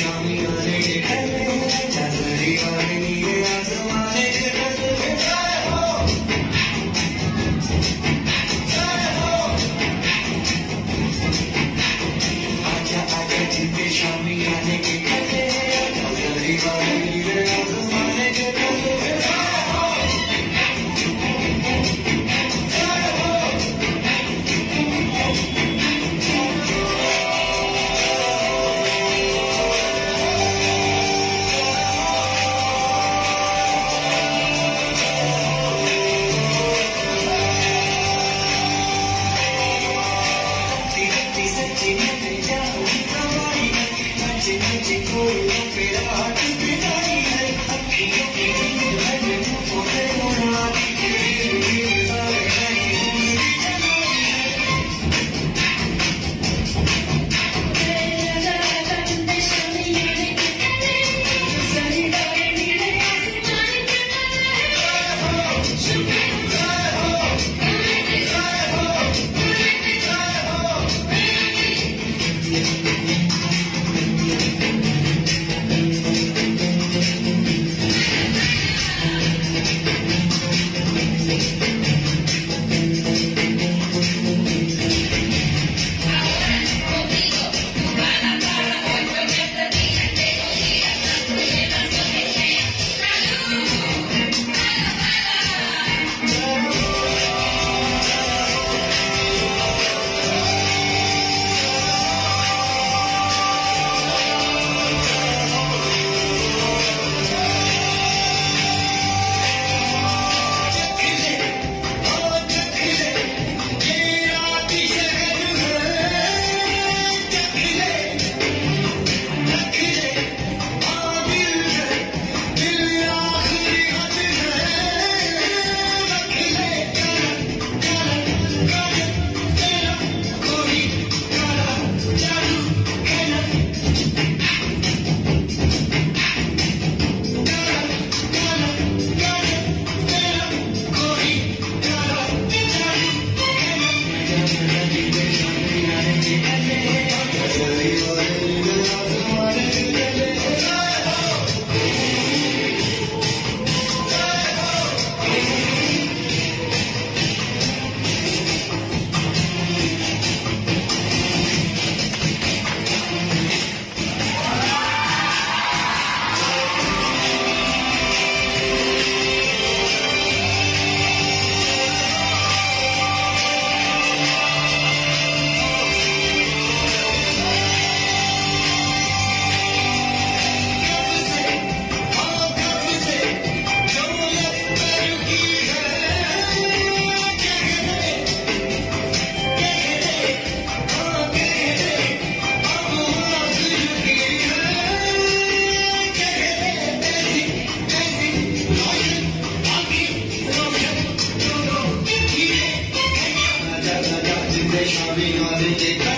show me a sicko brat brat I'll be on the dick.